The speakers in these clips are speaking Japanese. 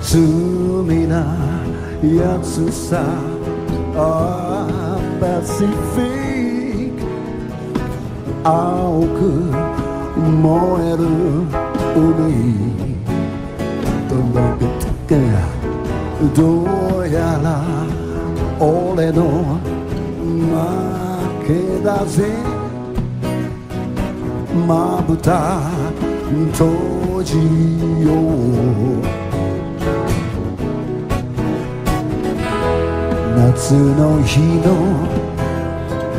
Sumina yatsusa a Pacific ao que 燃える海届けてどうやら俺の負けだぜ。まぶた閉じよう。夏の日の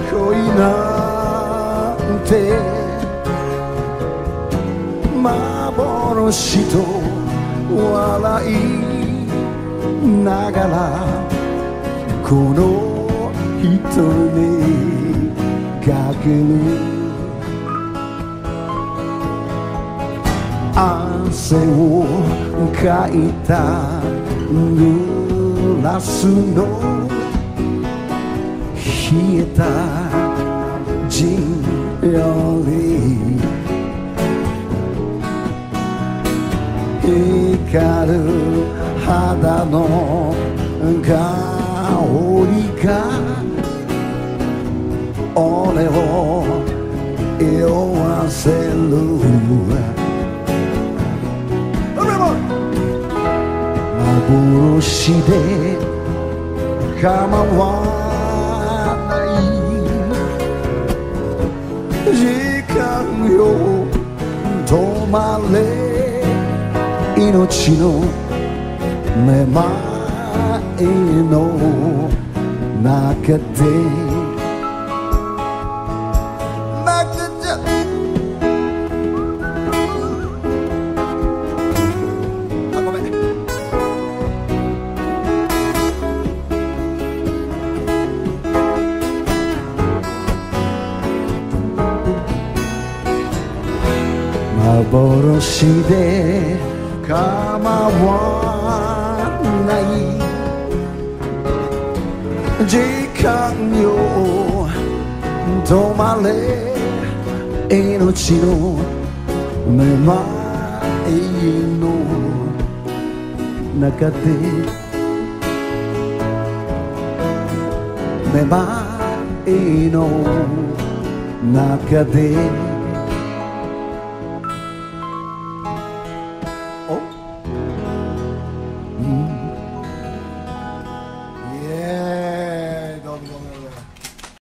恋なんて幻と笑いながらこの人にかける汗をかいたグラスの冷えた光る肌の香りが俺を酔わせる。幻で構わない。時間よ。止まれ。命のめまいの中で。幻で構わない時間よ止まれ命のめまいの中でめまいの中で